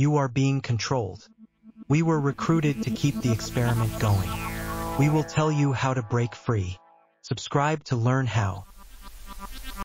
You are being controlled. We were recruited to keep the experiment going. We will tell you how to break free. Subscribe to learn how.